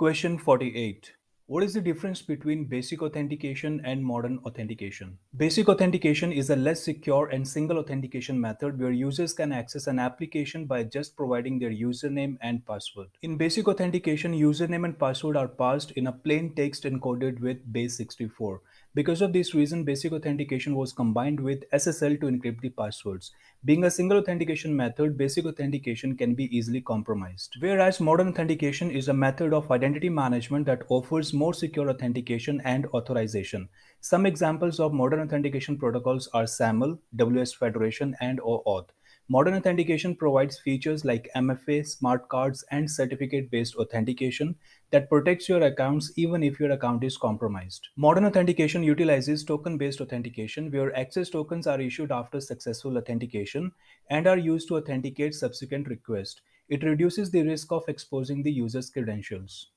Question 48. What is the difference between basic authentication and modern authentication? Basic authentication is a less secure and single authentication method where users can access an application by just providing their username and password. In basic authentication, username and password are passed in a plain text encoded with base64. Because of this reason, basic authentication was combined with SSL to encrypt the passwords. Being a single authentication method, basic authentication can be easily compromised. Whereas modern authentication is a method of identity management that offers more secure authentication and authorization. Some examples of modern authentication protocols are SAML, WS Federation, and OAuth. Modern authentication provides features like MFA, smart cards, and certificate-based authentication that protects your accounts even if your account is compromised. Modern authentication utilizes token-based authentication where access tokens are issued after successful authentication and are used to authenticate subsequent requests. It reduces the risk of exposing the user's credentials.